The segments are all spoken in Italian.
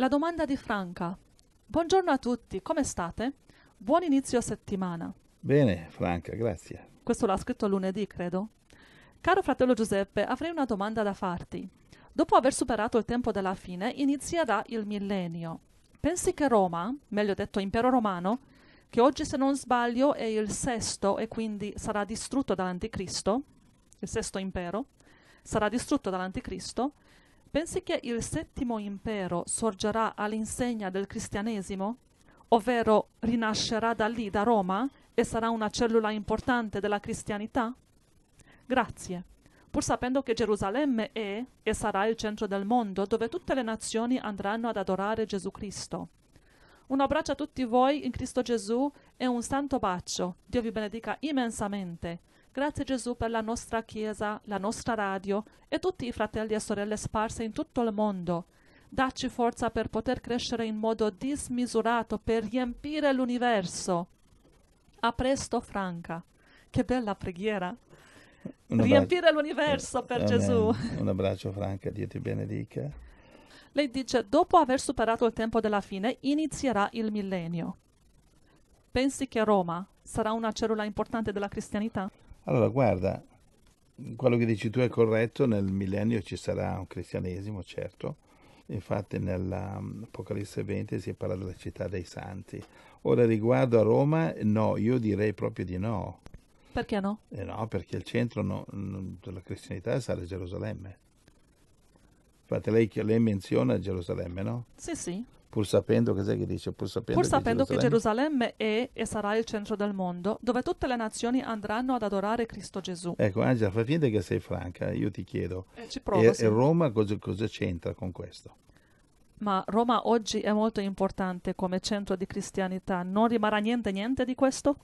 La domanda di Franca. Buongiorno a tutti, come state? Buon inizio settimana. Bene, Franca, grazie. Questo l'ha scritto lunedì, credo. Caro fratello Giuseppe, avrei una domanda da farti. Dopo aver superato il tempo della fine, inizierà il millennio. Pensi che Roma, meglio detto impero romano, che oggi se non sbaglio è il sesto e quindi sarà distrutto dall'anticristo, il sesto impero, sarà distrutto dall'anticristo, pensi che il settimo impero sorgerà all'insegna del cristianesimo, ovvero rinascerà da lì, da Roma, e sarà una cellula importante della cristianità? Grazie. Pur sapendo che Gerusalemme è e sarà il centro del mondo dove tutte le nazioni andranno ad adorare Gesù Cristo. Un abbraccio a tutti voi in Cristo Gesù e un santo bacio. Dio vi benedica immensamente. Grazie Gesù per la nostra Chiesa, la nostra radio e tutti i fratelli e sorelle sparse in tutto il mondo. Dacci forza per poter crescere in modo dismisurato, per riempire l'universo. A presto, Franca. Che bella preghiera. Riempire l'universo per Amen. Gesù. Un abbraccio, Franca, Dio ti benedica. Lei dice, dopo aver superato il tempo della fine, inizierà il millennio. Pensi che Roma sarà una cellula importante della cristianità? Allora, guarda, quello che dici tu è corretto, nel millennio ci sarà un cristianesimo, certo. Infatti nell'Apocalisse 20 si parla della città dei santi. Ora, riguardo a Roma, no, io direi proprio di no. Perché no? Eh no, perché il centro no- della cristianità sarà Gerusalemme. Infatti lei, lei menziona Gerusalemme, no? Sì, sì. Pur sapendo, cos'è che dice? Pur sapendo, Pur sapendo che Gerusalemme... Gerusalemme è e sarà il centro del mondo, dove tutte le nazioni andranno ad adorare Cristo Gesù. Ecco, Angela, fa finta che sei franca, io ti chiedo. E ci provo, e, sì. e Roma cosa, cosa c'entra con questo? Ma Roma oggi è molto importante come centro di cristianità. Non rimarrà niente, niente di questo?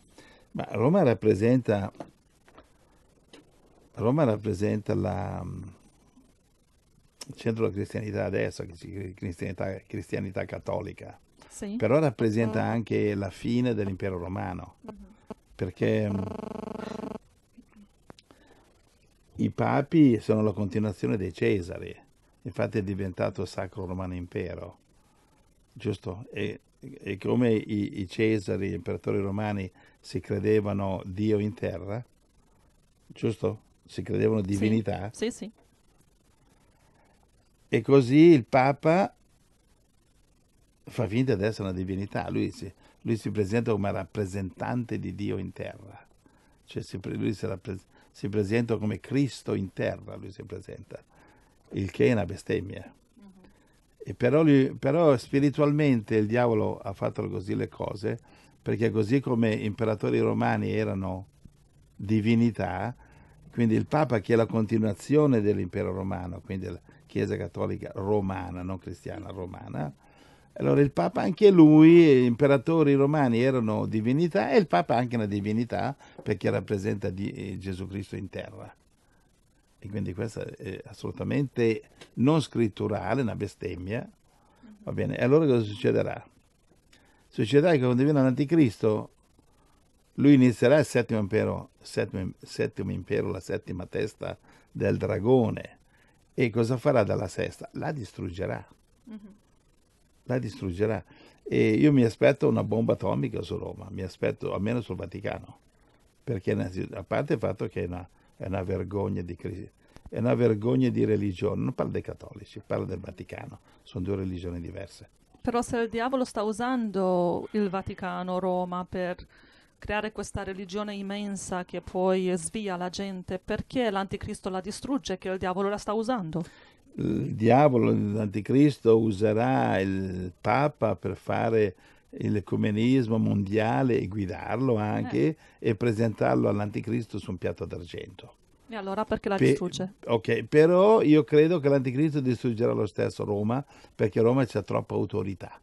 Ma Roma rappresenta... Roma rappresenta la, il centro della cristianità adesso, cristianità, cristianità cattolica. Sì. Però rappresenta anche la fine dell'impero romano, perché mm, i papi sono la continuazione dei Cesari, infatti è diventato Sacro Romano Impero, giusto? E, e come i, i Cesari, gli imperatori romani, si credevano Dio in terra, giusto? Si credevano Sì. divinità, Sì, sì. E così il Papa fa finta di essere una divinità, lui si, lui si presenta come rappresentante di Dio in terra, cioè si, lui si, rappres- si presenta come Cristo in terra, lui si presenta, il che è una bestemmia. E però, lui- però spiritualmente il diavolo ha fatto così le cose, perché così come imperatori romani erano divinità, quindi il Papa che è la continuazione dell'impero romano, quindi la Chiesa cattolica romana, non cristiana, romana, allora il Papa anche lui, gli imperatori romani erano divinità e il Papa anche una divinità perché rappresenta di- eh, Gesù Cristo in terra. E quindi questo è assolutamente non scritturale, una bestemmia. Va bene, e allora cosa succederà? Succederà che quando viene l'anticristo, lui inizierà il settimo impero, settimo, settimo impero, la settima testa del dragone. E cosa farà dalla sesta? La distruggerà. La distruggerà. E io mi aspetto una bomba atomica su Roma, mi aspetto almeno sul Vaticano. Perché a parte il fatto che è una, è una vergogna di crisi, è una vergogna di religione, non parlo dei cattolici, parlo del Vaticano, sono due religioni diverse. Però se il diavolo sta usando il Vaticano, Roma, per creare questa religione immensa che poi svia la gente, perché l'anticristo la distrugge che il diavolo la sta usando? il diavolo, l'anticristo userà il Papa per fare l'ecumenismo mondiale e guidarlo anche e presentarlo all'anticristo su un piatto d'argento. E allora perché la Pe- distrugge? ok, però io credo che l'anticristo distruggerà lo stesso Roma perché Roma c'ha troppa autorità.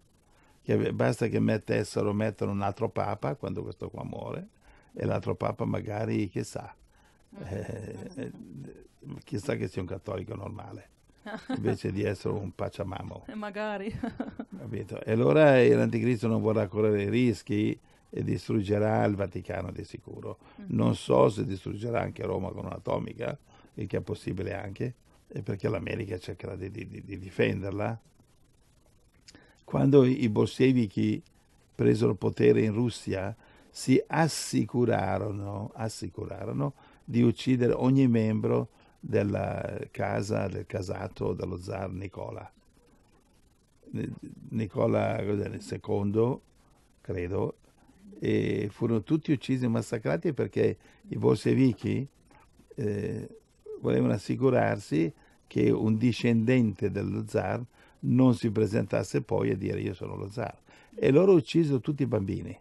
Che basta che mettessero, mettono un altro Papa quando questo qua muore e l'altro Papa magari, chissà, eh, eh, chissà che sia un cattolico normale invece di essere un pacciamamo. E magari. Capito? E allora l'anticristo non vorrà correre rischi e distruggerà il Vaticano di sicuro. Non so se distruggerà anche Roma con un'atomica, il che è possibile anche, e perché l'America cercherà di- di- di difenderla. Quando i bolscevichi presero potere in Russia, si assicurarono, assicurarono di uccidere ogni membro della casa, del casato dello zar Nicola. Nicola II, credo, e furono tutti uccisi e massacrati perché i bolscevichi eh, volevano assicurarsi che un discendente dello zar non si presentasse poi a dire io sono lo zar. E loro uccisero tutti i bambini.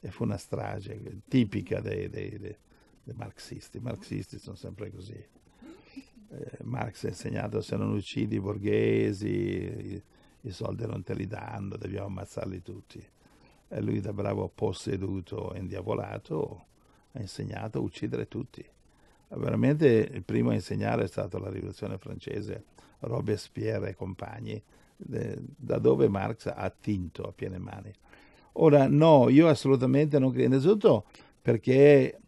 E fu una strage tipica dei, dei, dei, dei marxisti. I marxisti sono sempre così. Eh, Marx ha insegnato se non uccidi i borghesi, i, i soldi non te li danno, dobbiamo ammazzarli tutti. E lui da bravo posseduto e indiavolato ha insegnato a uccidere tutti. Veramente il primo a insegnare è stata la rivoluzione francese, Robespierre e compagni, da dove Marx ha attinto a piene mani. Ora, no, io assolutamente non credo, innanzitutto perché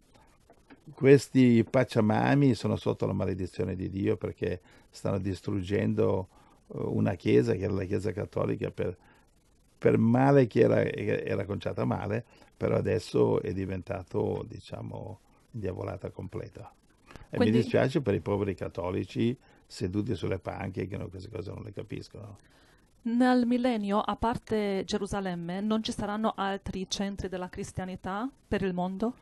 questi pacciamami sono sotto la maledizione di Dio perché stanno distruggendo eh, una chiesa che era la chiesa cattolica per, per male che era, era conciata male, però adesso è diventato, diciamo, diavolata completa. E Quindi... mi dispiace per i poveri cattolici seduti sulle panche che non, queste cose non le capiscono. Nel millennio, a parte Gerusalemme, non ci saranno altri centri della cristianità per il mondo?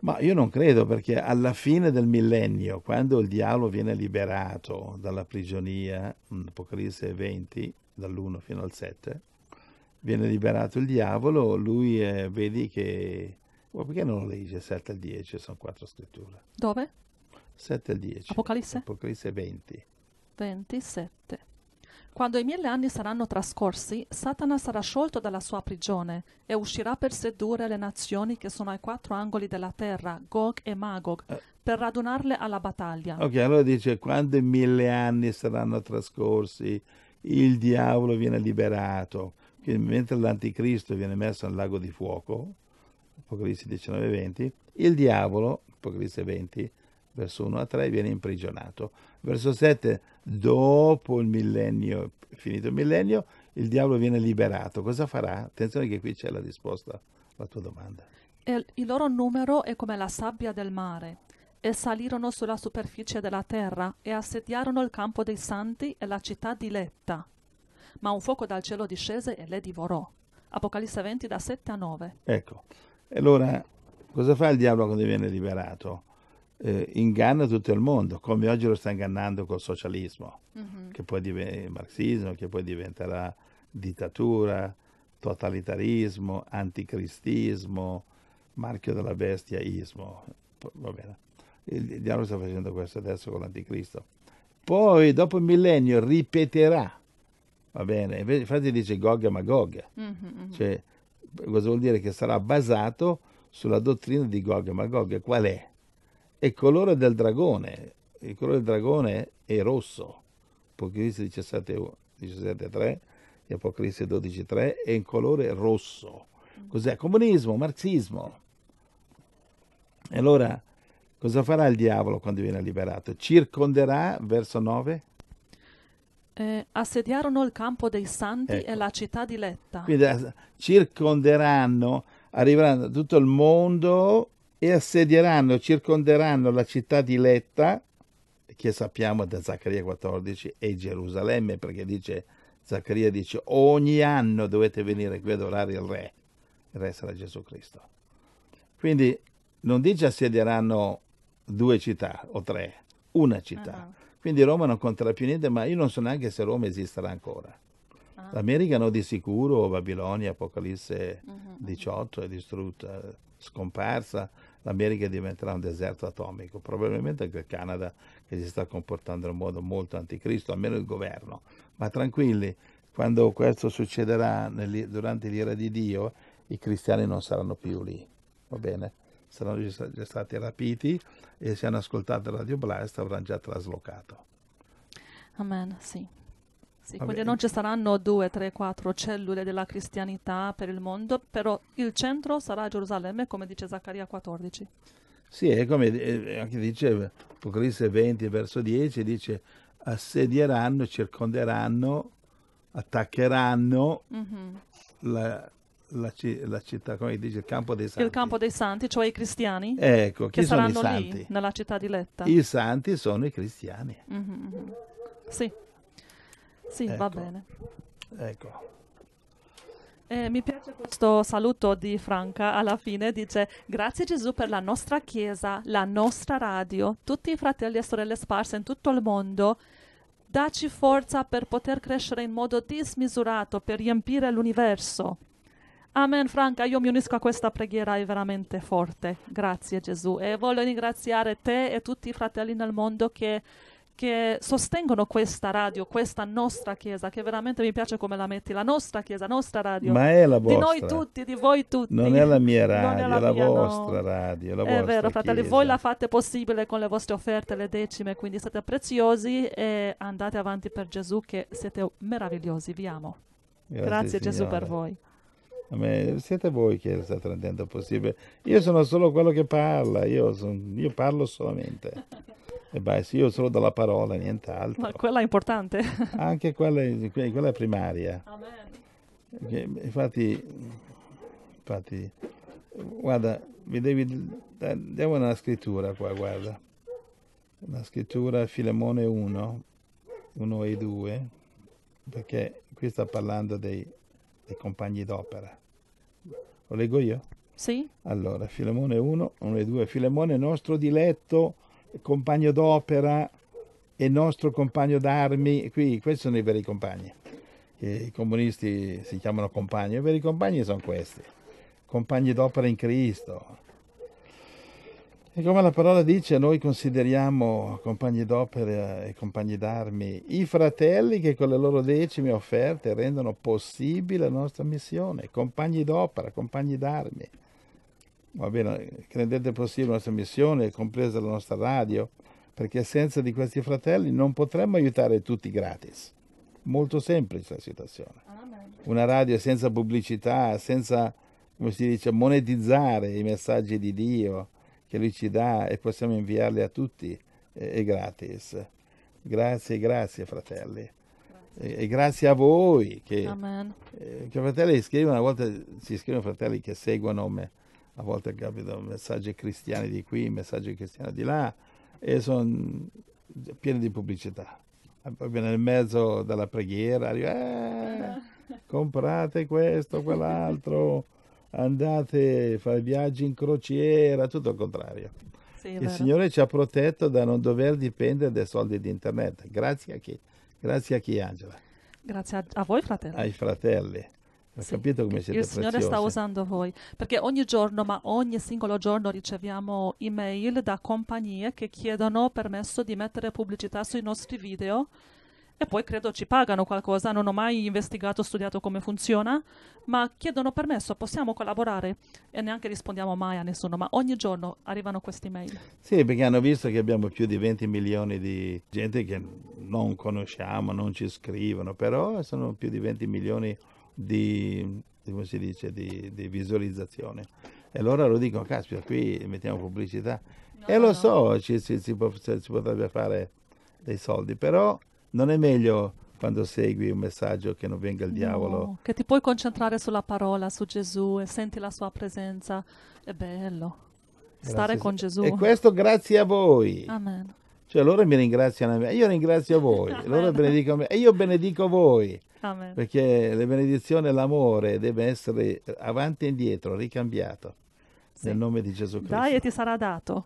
Ma io non credo perché alla fine del millennio, quando il diavolo viene liberato dalla prigionia, Apocalisse 20, dall'1 fino al 7, viene liberato il diavolo, lui eh, vedi che... Ma perché non lo legge 7 al 10? Sono quattro scritture. Dove? 7 al 10. Apocalisse? Apocalisse 20. 27. Quando i mille anni saranno trascorsi, Satana sarà sciolto dalla sua prigione e uscirà per sedurre le nazioni che sono ai quattro angoli della terra, Gog e Magog, eh. per radunarle alla battaglia. Ok, allora dice, quando i mille anni saranno trascorsi, il diavolo viene liberato, Quindi, mentre l'anticristo viene messo nel lago di fuoco, Apocalisse 19 20, il diavolo, Apocalisse 20, verso 1 a 3, viene imprigionato. Verso 7, dopo il millennio, finito il millennio, il diavolo viene liberato. Cosa farà? Attenzione che qui c'è la risposta alla tua domanda. Il, il loro numero è come la sabbia del mare. E salirono sulla superficie della terra e assediarono il campo dei santi e la città diletta. Ma un fuoco dal cielo discese e le divorò. Apocalisse 20 da 7 a 9. Ecco, e allora cosa fa il diavolo quando viene liberato? Eh, inganna tutto il mondo, come oggi lo sta ingannando col socialismo, mm-hmm. che poi diventa marxismo, che poi diventerà dittatura, totalitarismo, anticristismo, marchio della bestiaismo. Va bene. Il, il diavolo sta facendo questo adesso con l'anticristo. Poi, dopo il millennio, ripeterà. Va bene, infatti dice Gog e Magog. Mm-hmm. Cioè, cosa vuol dire? Che sarà basato sulla dottrina di Gog e Magog. Qual è? E colore del dragone. Il colore del dragone è rosso. Apocalisse 17, 17 3 e Apocalisse 12 3 è in colore rosso. Cos'è? Comunismo, marxismo. E allora cosa farà il diavolo quando viene liberato? Circonderà, verso 9? Eh, assediarono il campo dei santi ecco. e la città diletta. Quindi circonderanno, arriveranno tutto il mondo e assedieranno, circonderanno la città diletta, che sappiamo da Zaccaria 14, e Gerusalemme, perché dice, Zaccaria dice, ogni anno dovete venire qui ad adorare il Re, il Re sarà Gesù Cristo. Quindi non dice assedieranno due città o tre, una città. Uh-huh. Quindi Roma non conterà più niente, ma io non so neanche se Roma esisterà ancora. Uh-huh. L'America no di sicuro, Babilonia, Apocalisse uh-huh. 18 è distrutta, scomparsa, l'America diventerà un deserto atomico, probabilmente anche il Canada che si sta comportando in modo molto anticristo, almeno il governo. Ma tranquilli, quando questo succederà nel, durante l'ira di Dio, i cristiani non saranno più lì, va bene? Saranno già stati rapiti e se hanno ascoltato Radio Blast avranno già traslocato. Amen, sì. Sì, quindi non ci saranno due, tre, quattro cellule della cristianità per il mondo, però il centro sarà Gerusalemme, come dice Zaccaria 14. Sì, è come eh, anche dice Apocalisse 20, verso 10, dice assedieranno, circonderanno attaccheranno Mhm. la, la la città, come dice, il campo dei santi. Il campo dei santi, cioè i cristiani, Ecco, che i saranno santi? lì, nella città di Letta. I santi sono i cristiani. Mhm, mhm. Sì, sì, va Ecco. bene. Ecco. Eh, mi piace questo saluto di Franca alla fine, dice grazie Gesù per la nostra chiesa, la nostra radio, tutti i fratelli e sorelle sparse in tutto il mondo. Dacci forza per poter crescere in modo dismisurato, per riempire l'universo. Amen Franca, io mi unisco a questa preghiera, è veramente forte. Grazie Gesù. E voglio ringraziare te e tutti i fratelli nel mondo che, che sostengono questa radio, questa nostra chiesa, che veramente mi piace come la metti, la nostra chiesa, nostra radio. Ma è la di vostra. noi tutti, di voi tutti. Non è la mia radio, è è la la, mia, no. vostra radio, la È vostra vero, fratelli, chiesa. voi la fate possibile con le vostre offerte, le decime, quindi siete preziosi e andate avanti per Gesù che siete meravigliosi, vi amo. Grazie, Gesù Signore. per voi. Me- siete voi che state rendendo possibile. Io sono solo quello che parla, io, son- io parlo solamente. E basta, io solo dalla parola, nient'altro. Ma quella è importante. Anche quella, è- quella è primaria. Amen. Infatti, infatti, guarda, vi devi, andiamo nella scrittura qua, guarda. La scrittura Filemone 1, 1 e 2, perché qui sta parlando dei, dei compagni d'opera. Lo leggo io? Sì? Allora, Filemone 1, 1 e 2. Filemone nostro diletto, compagno d'opera e nostro compagno d'armi. Qui, questi sono i veri compagni. I comunisti si chiamano compagni, i veri compagni sono questi. Compagni d'opera in Cristo. E come la parola dice, noi consideriamo compagni d'opera e compagni d'armi i fratelli che con le loro decime offerte rendono possibile la nostra missione, compagni d'opera, compagni d'armi. Va bene, che rendete possibile la nostra missione, compresa la nostra radio, perché senza di questi fratelli non potremmo aiutare tutti gratis. Molto semplice la situazione una radio senza pubblicità, senza, come si dice, monetizzare i messaggi di Dio che Lui ci dà e possiamo inviarli a tutti, è, gratis. Grazie, grazie fratelli. E, e grazie a voi che, eh, che fratelli scrivono, a volte si scrivono fratelli che seguono me, a volte capito messaggi cristiani di qui, messaggi cristiani di là e sono pieni di pubblicità. Proprio nel mezzo della preghiera "Eh, comprate questo, quell'altro, andate a fare viaggi in crociera, tutto il contrario. Sì, Il vero. Signore ci ha protetto da non dover dipendere dai soldi di internet. Grazie a chi? Grazie a chi, Angela? Grazie a, a voi, fratelli. Ai fratelli. Ho Sì. capito come siete Il Signore preziosi. sta usando voi, perché ogni giorno, ma ogni singolo giorno riceviamo email da compagnie che chiedono permesso di mettere pubblicità sui nostri video e poi credo ci pagano qualcosa, non ho mai investigato, studiato come funziona, ma chiedono permesso, possiamo collaborare e neanche rispondiamo mai a nessuno, ma ogni giorno arrivano questi mail. Sì, perché hanno visto che abbiamo più di 20 milioni di gente che non conosciamo, non ci scrivono, però sono più di 20 milioni di, di- come si dice, di, di visualizzazioni. E allora lo dicono, caspita, qui mettiamo pubblicità. e lo so, ci, ci- si può- si potrebbe fare dei soldi, però non è meglio quando segui un messaggio che non venga il diavolo. No, che ti puoi concentrare sulla parola, su Gesù e senti la sua presenza. È bello. Stare Grazie. con Gesù. E questo grazie a voi. Amen. Cioè loro mi ringraziano a me, io ringrazio voi, loro benedicono me e io benedico voi, Amen. perché la benedizione e l'amore deve essere avanti e indietro, ricambiato, Sì. nel nome di Gesù Cristo. Dai e ti sarà dato.